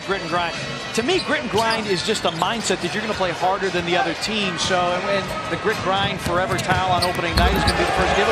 Grit and grind. To me, grit and grind is just a mindset that you're going to play harder than the other team. So, and the grit grind forever towel on opening night is going to be the first giveaway.